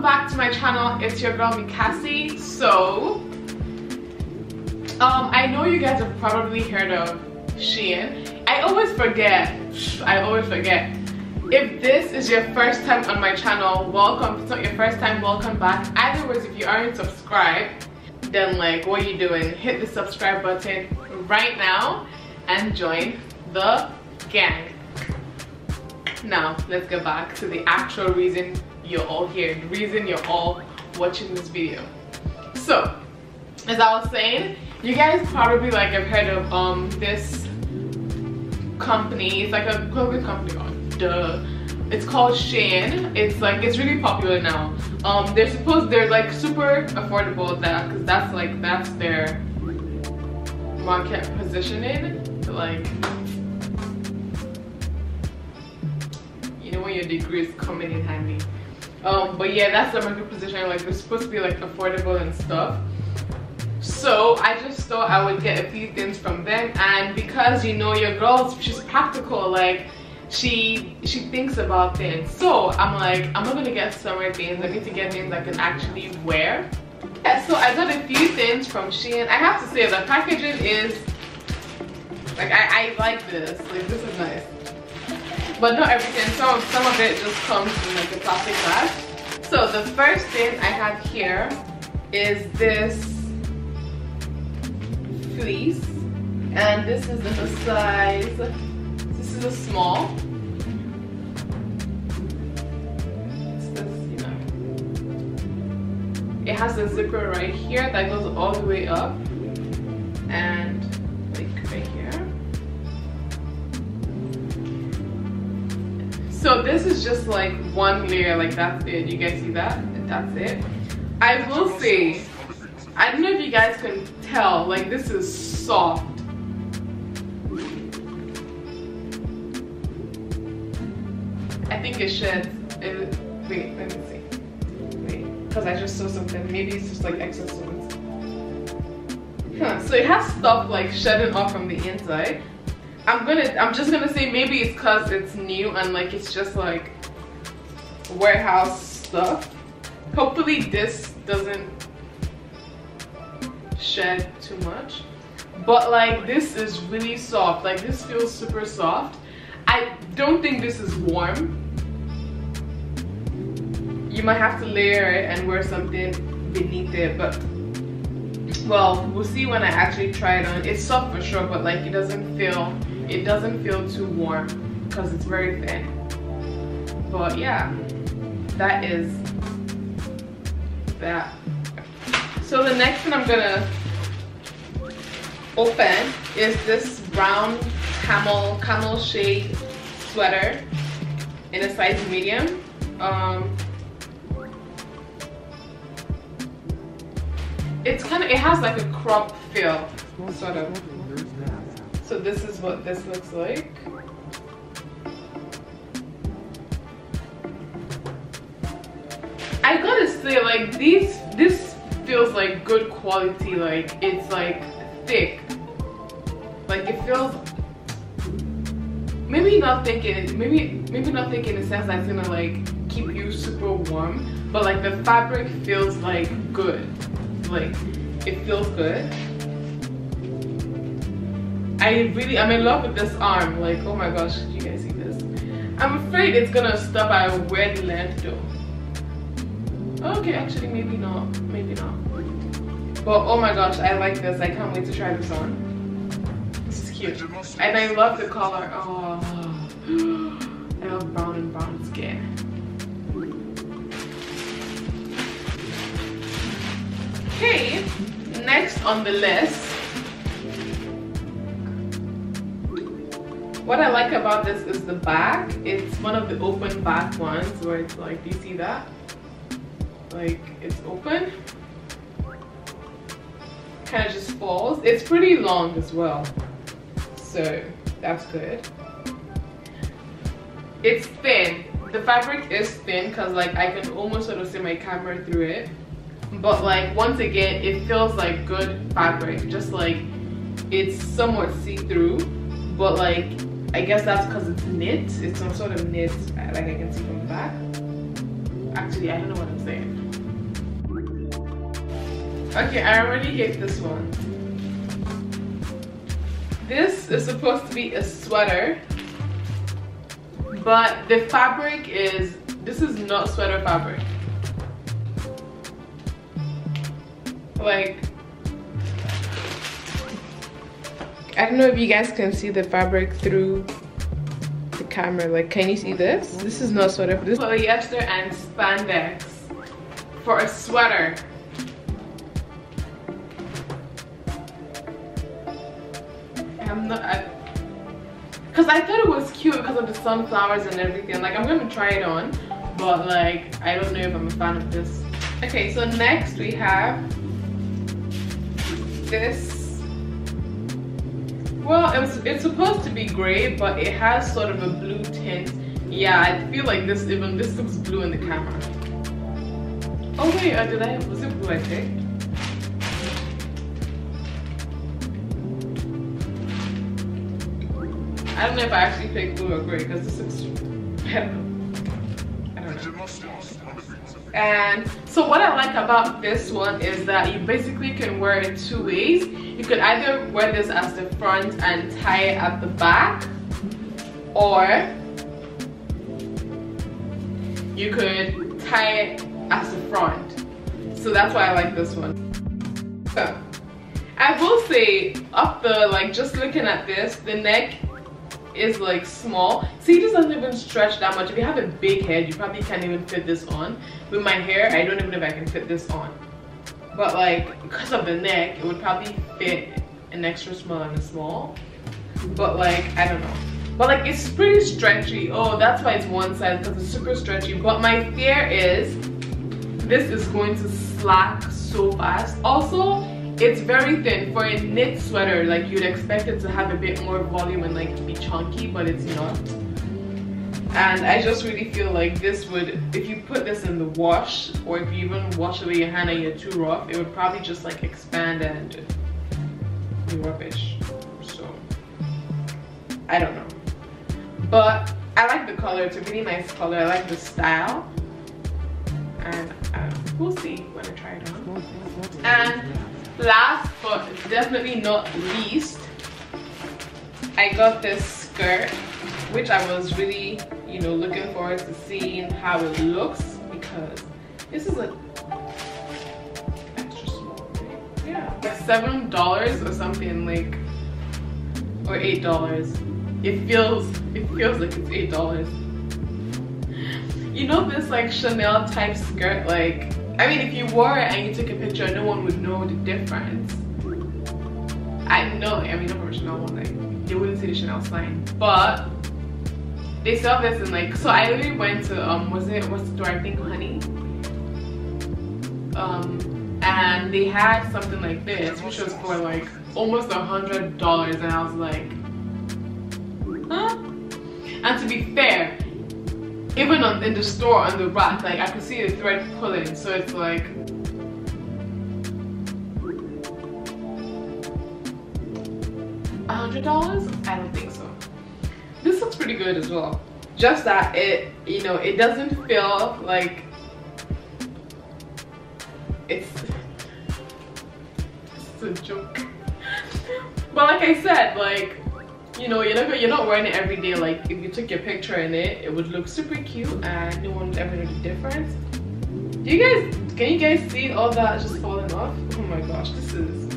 welcome back to my channel. It's your girl Mikassy so um I know you guys have probably heard of Shein. I always forget I always forget. If this is your first time on my channel welcome. If it's not your first time welcome back. Either ways if you aren't subscribed then like what are you doing? Hit the subscribe button right now and join the gang. Now let's get back to the actual reason you're all here the reason you're all watching this video so as i was saying you guys probably like have heard of um this company it's like a clothing company oh, duh it's called Shein. It's like it's really popular now. Um, they're supposed they're like super affordable that because that's like that's their market positioning. Like you know when your degree is coming in handy. Um, but yeah, that's the market position. Like they're supposed to be like affordable and stuff. So I just thought I would get a few things from them, and because you know your girl, she's practical. Like she she thinks about things. So I'm like, I'm not gonna get summer things. I need to get things I can actually wear. Yeah, so I got a few things from Shein. I have to say the packaging is like I, I like this. Like this is nice. But not everything. Some some of it just comes in like a plastic bag. So the first thing I have here is this fleece. And this is the size this is a small. It has a zipper right here that goes all the way up So this is just like one layer, like that's it. You guys see that? That's it. I will say, I don't know if you guys can tell, like this is soft. I think it sheds. It, wait, let me see. Wait, because I just saw something. Maybe it's just like excess ones. Huh, so it has stuff like shedding off from the inside. I'm gonna, I'm just gonna say maybe it's cause it's new and like it's just like warehouse stuff. Hopefully this doesn't shed too much. But like this is really soft. Like this feels super soft. I don't think this is warm. You might have to layer it and wear something beneath it, but well, we'll see when I actually try it on. It's soft for sure, but like it doesn't feel, it doesn't feel too warm because it's very thin. But yeah, that is that. So the next thing I'm gonna open is this brown camel camel shade sweater in a size medium. Um, it's kind of it has like a crop feel sort of. So this is what this looks like. I gotta say like these this feels like good quality like it's like thick. Like it feels maybe not thinking maybe maybe not thinking in the sense that it's gonna like keep you super warm but like the fabric feels like good. Like it feels good I really I'm in love with this arm like oh my gosh did you guys see this I'm afraid it's gonna stop at a weird length though okay actually maybe not maybe not but oh my gosh I like this I can't wait to try this on This is cute. And I love the color. Oh, I love brown and brown skin. Okay, next on the list. What I like about this is the back. It's one of the open back ones where it's like, do you see that? Like, it's open. Kind of just falls. It's pretty long as well so that's good it's thin the fabric is thin because like i can almost sort of see my camera through it but like once again it feels like good fabric just like it's somewhat see-through but like i guess that's because it's knit it's some sort of knit uh, like i can see from the back actually, I don't know what I'm saying. Okay, I already hate this one. This is supposed to be a sweater, but the fabric is, this is not sweater fabric. Like, I don't know if you guys can see the fabric through the camera. Like, can you see this? This is not sweater. This is polyester and spandex for a sweater. I'm not, because I, I thought it was cute because of the sunflowers and everything. Like, I'm gonna try it on, but like, I don't know if I'm a fan of this. Okay, so next we have this. Well, it's supposed to be gray, but it has sort of a blue tint. Yeah, I feel like this even this looks blue in the camera. Oh wait, uh, did I? Was it blue I picked? I don't know if I actually picked blue or gray because this looks better. I don't know. And so what I like about this one is that you basically can wear it two ways. You could either wear this as the front and tie it at the back or you could tie it as the front. So that's why I like this one. So, I will say up the like just looking at this the neck is like small see this doesn't even stretch that much if you have a big head you probably can't even fit this on with my hair i don't even know if i can fit this on but like because of the neck it would probably fit an extra small and a small. But like i don't know. But like it's pretty stretchy. Oh that's why it's one size because it's super stretchy. But my fear is this is going to slack so fast. Also it's very thin for a knit sweater. Like you'd expect it to have a bit more volume and like be chunky but it's not and I just really feel like this would if you put this in the wash or if you even wash away your hand and you're too rough it would probably just like expand and be rubbish. So I don't know. But I like the color. It's a really nice color. I like the style. And uh, we'll see when I try it on. And last but definitely not least i got this skirt which i was really you know looking forward to seeing how it looks because this is a extra small yeah like seven dollars or something like or eight dollars it feels it feels like it's eight dollars you know this like chanel type skirt like I mean, if you wore it and you took a picture, no one would know the difference. I know, I mean, I'm Chanel one, like, they wouldn't see the Chanel sign. But, they sell this in like, so I literally went to, um, was it, what's the store, I think Honey? Um, and they had something like this, which was for like almost a hundred dollars, and I was like, huh? And to be fair, even on in the store on the rack like I could see the thread pulling so it's like a hundred dollars I don't think so this looks pretty good as well. Just that it you know it doesn't feel like it's it's a joke. But like I said like you know you're not you're not wearing it every day. Like if you took your picture in it it would look super cute and no one would ever know the difference. Do you guys can you guys see all that just falling off? Oh my gosh this is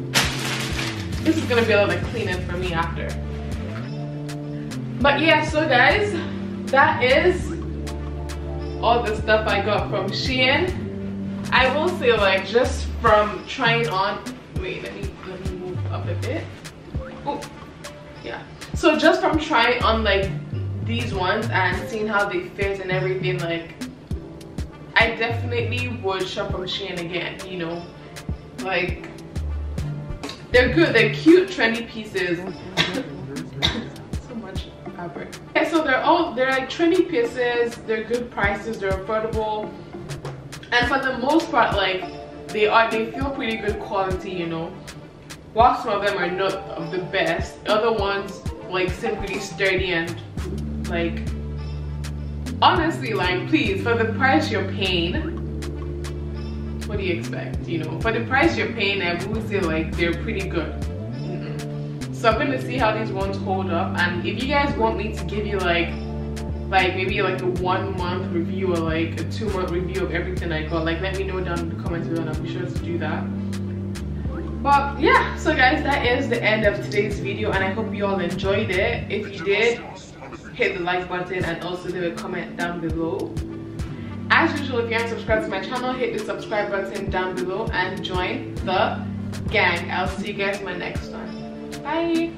this is gonna be a lot of cleaning for me after but yeah so guys that is all the stuff i got from shein. I will say like just from trying on wait let me let me move up a bit. Oh yeah. So just from trying on like these ones and seeing how they fit and everything like i definitely would shop from shein again you know? Like they're good. They're cute trendy pieces fabric okay so they're all they're like trendy pieces they're good prices they're affordable. And for the most part like they are they feel pretty good quality you know. While some of them are not of the best. Other ones like simply sturdy and like honestly like please for the price you're paying what do you expect you know? For the price you're paying i would say like they're pretty good. So i'm gonna see how these ones hold up and if you guys want me to give you like like maybe like a one month review or like a two month review of everything i got like let me know down in the comments below and i'll be sure to do that. But yeah so guys that is the end of today's video and i hope you all enjoyed it. If you did hit the like button and also leave a comment down below. As usual if you haven't subscribed to my channel hit the subscribe button down below and join the gang. I'll see you guys in my next one bye